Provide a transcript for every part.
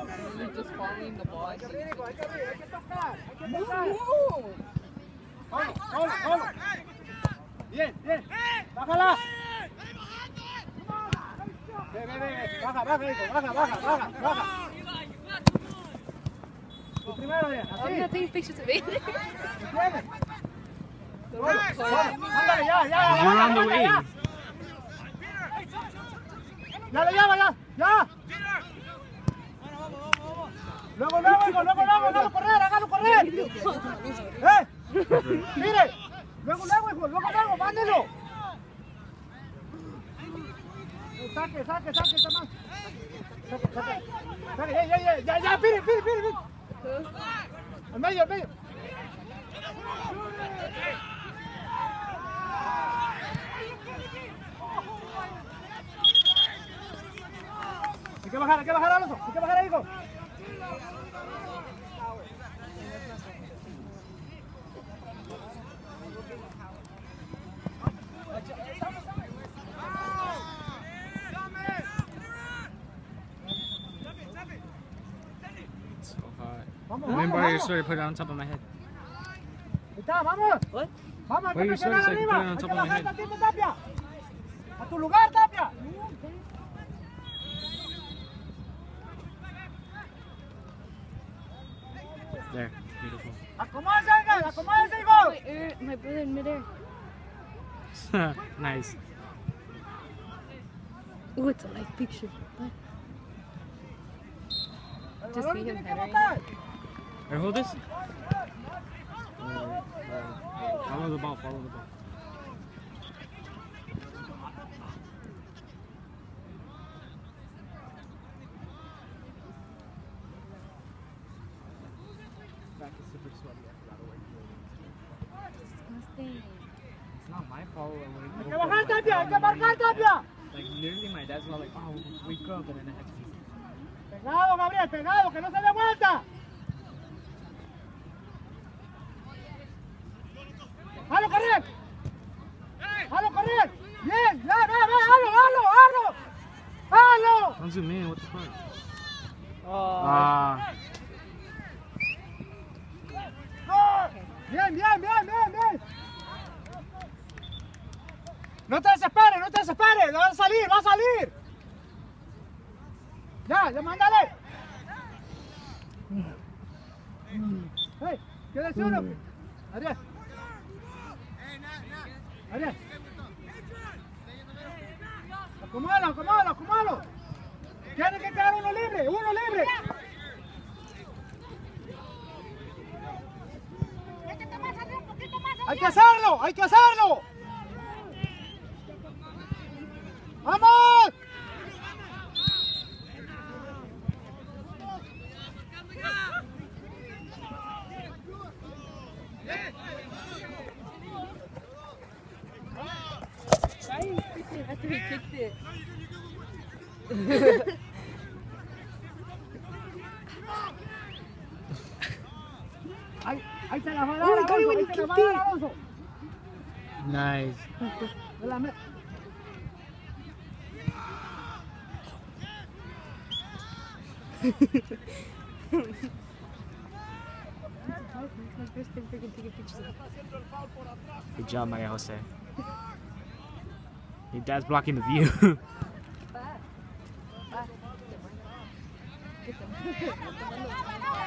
He's just following the ball. Rodrigo, hay que abrir, hay que tocar, hay que tocar. Move. Solo, solo, solo. Bien, bien. Bájala. Ve, ve, ve. Baja, baja, hijo. Baja, baja, baja, baja. Tú primero, bien. I'm Así. not taking pictures of it. ¿Entiendes? Solo, Close. solo. Ándale, ya, ya. You're on the ya, way. Ya, ya le llama, ya. Ya. Luego, luego, luego, luego, hágalo correr, hágalo correr. ¡Eh! ¡Mire! Luego, luego, hijo, luego, luego, mándelo. Saque, saque, saque, está más. Saque, saque. Saque, ya, ya, ya, ya, pire, pire, pire. Al medio, al medio. Hay que bajar, hay que bajar, Alonso. Hay que bajar hijo. Let me vamos, borrow sweater, put it on top of my head. Ahí. What? Vamos, hay Where que you presionar sweater, so I can arriba. put it on Hay top of my head. A tu lugar, Tapia. There. Beautiful. Acomódense, oigan, acomódense, hijo. My, my brother in midair. nice. Ooh, it's a light picture. What? Just see him tiene que headering. botar. Here, hold this. Follow the ball, follow the ball. Back is super sweaty. I forgot to wear clothes. Disgusting. It's not my fault. I wake Hay up que bajar, with my Tapia. Hay que phone marcar, and Tapia. Like literally, my dad's all like, "Oh, wake up," and then I had to. Pegado, Gabriel, pegado, que no se dé vuelta. Ah. Bien, bien, bien, bien, bien. No te desesperes, no te desesperes. Va a salir, va a salir. Ya, ya mándale. Hey, ¿qué uno? Ariel. Ariel. Acomódalo, acomódalo, acomódalo. Tiene que quedar uno libre, uno libre. ¡Hay que hacerlo! ¡Hay que hacerlo! ¡Vamos! Ahí, ahí se la va a dar, I got it Alonso, when ahí you se la va a dar, it. Alonso. Nice. De la me- It's my first time freaking taking pictures of it. Good job, Maria Jose. Your dad's blocking the view.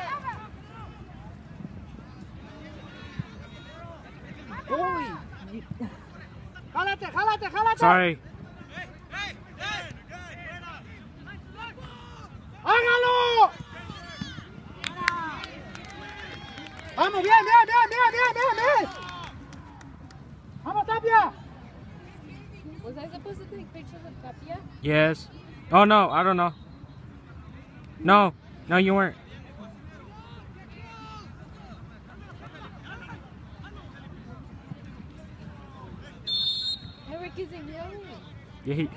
Uy. Jálate, jálate, jálate. Sorry. ¡Hágalo! Vamos, bien, bien, bien, bien, bien, bien, bien. Vamos, Tapia. Was I supposed to take pictures of Tapia? Yes. Oh no, I don't know. No, no, you weren't. Yeah, he,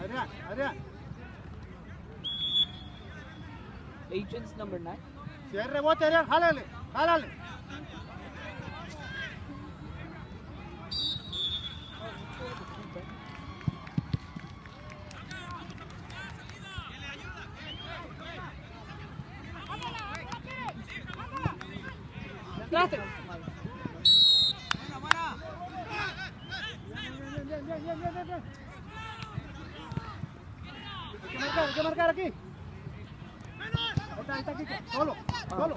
Adrián, Adrián. Agents number nine. Si hay rebote, Adrián, jálale, jálale. Entraste. Bien, bien, bien, bien, bien, bien, bien. Hay que marcar, hay que marcar aquí. Ahí está, ahí está, Kike. Solo, solo.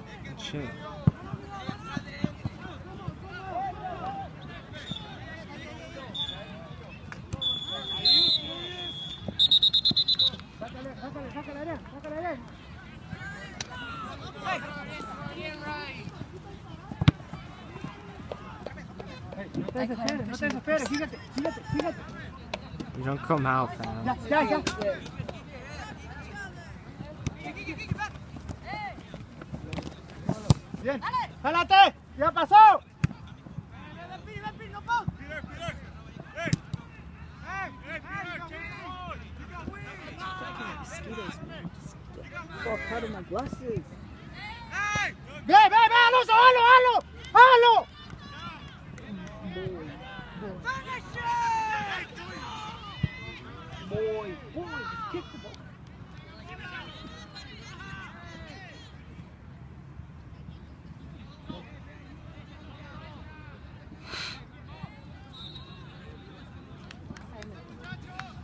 Te desesperes, no te desesperes, fíjate, fíjate, fíjate. You don't come out, fam. Ya, ya, ya. Bien, jálate, ya pasó.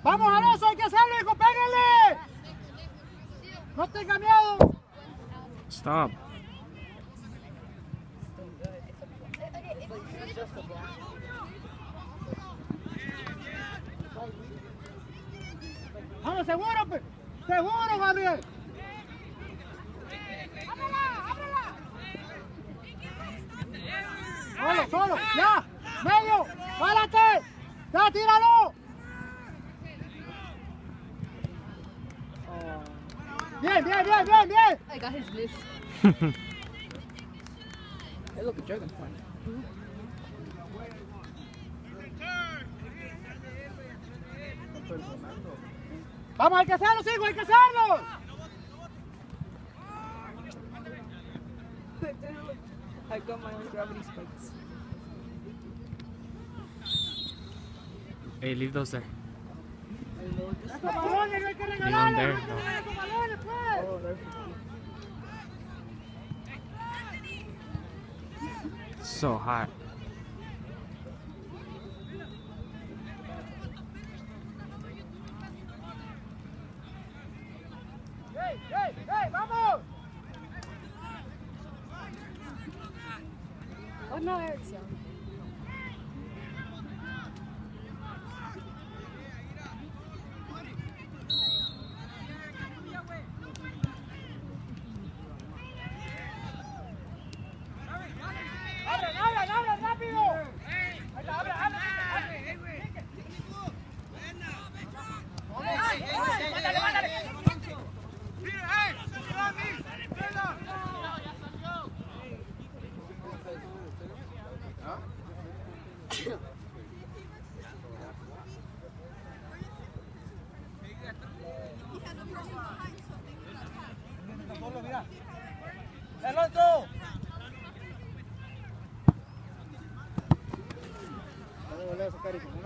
Vamos, Alonso, hay que hacerlo, hijo, pégale. No tenga miedo. Stop. Vamos, seguro, seguro, Gabriel. Solo, solo, ya, medio, párate, ya, tíralo. Bien, bien, bien, bien, bien. I got his list. Hey, look, a dragonfly. Vamos, hay que hacerlo, hijo, hay que hacerlo. I got my own gravity spikes. Hey, leave those there. There, no. It's so hot. ¡Ey, ey, ey, vamos! Oh no, Eric's young.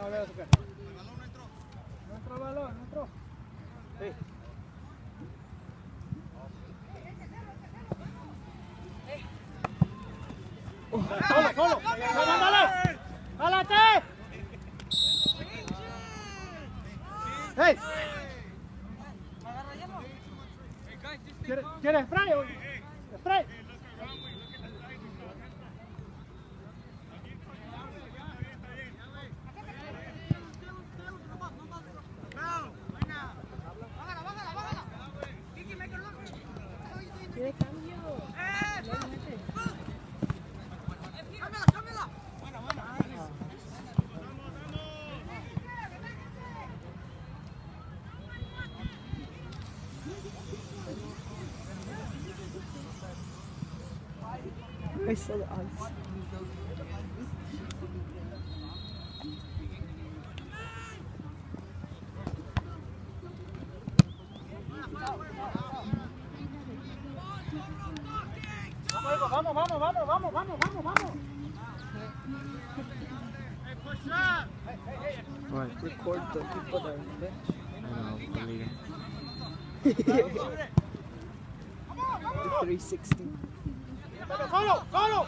no. El no entró. No entró el balón, no entró. ¡Hey! ¿Quieres, ¿quieres spray? ¿Spray? I saw the ice. Vamos, vamos, vamos, vamos, vamos, vamos, vamos, vamos. What? Record the people that are on the bench. I know. It. 360. Solo, solo.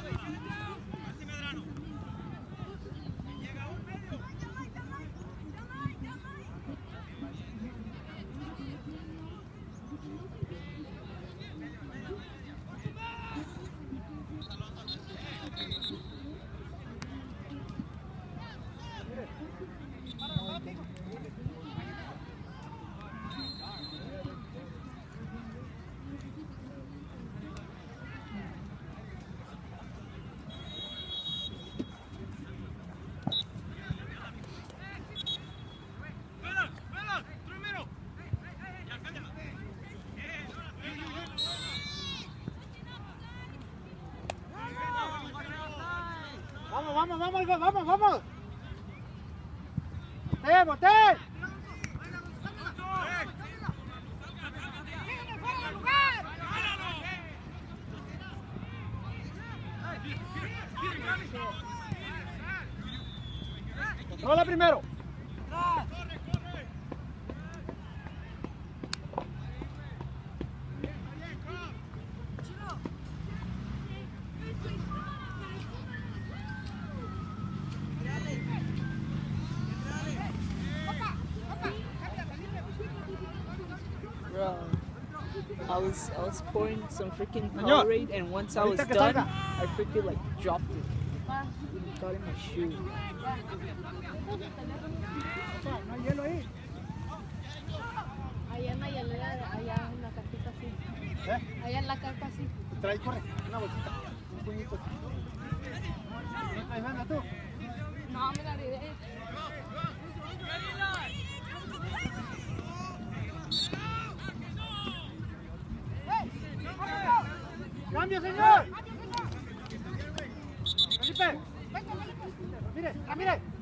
Vamos, vamos, vamos, Algo, vamos, vamos. ¡Boté, boté! Controla primero. Was pouring some freaking Señor. Powerade and once I was done. I freaking like dropped it. It got in my shoe. No hay hielo ahí. Allá en la hielera, allá en la cajita así. ¿Eh? Allá en la caja así. Trae, corre, una bolsita, un puñito. ¿No traes nada tú? No, me la olvidé. ¡Cambio, señor! Felipe. Mire, mire.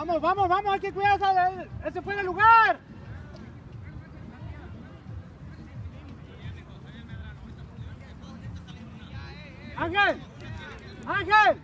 Vamos, vamos, vamos, hay que cuidar a ese fue el lugar. Ángel, Ángel.